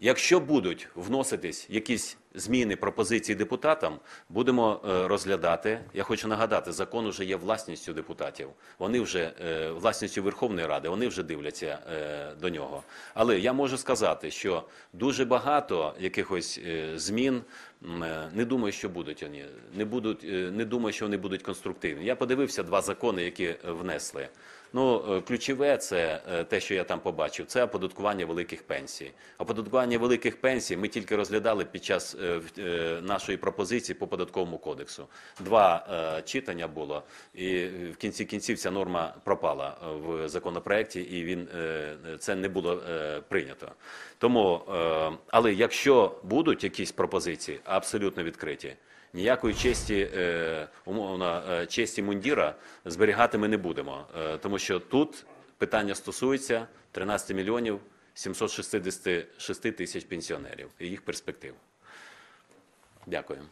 Якщо будуть вноситись якісь зміни пропозиції депутатам, будемо е, розглядати. Я хочу нагадати, закон уже є власністю депутатів. Вони вже е, власністю Верховної Ради, вони вже дивляться е, до нього. Але я можу сказати, що дуже багато якихось змін не думаю, що будуть вони. Не будуть, не думаю, що вони будуть конструктивні. Я подивився два закони, які внесли. Ну, ключове це те, що я там побачив, це оподаткування великих пенсій. Оподаткування великих пенсій ми тільки розглядали під час нашої пропозиції по податковому кодексу. Два е, читання було, і в кінці кінців ця норма пропала е, в законопроекті, і він е, це не було е, прийнято. Тому, е, але якщо будуть якісь пропозиції, абсолютно відкриті. Ніякої честі, е, умовно, е, честі мундіра зберігати ми не будемо, е, тому що тут питання стосується 13 мільйонів 766 тисяч пенсіонерів і їх перспектив. Дякую.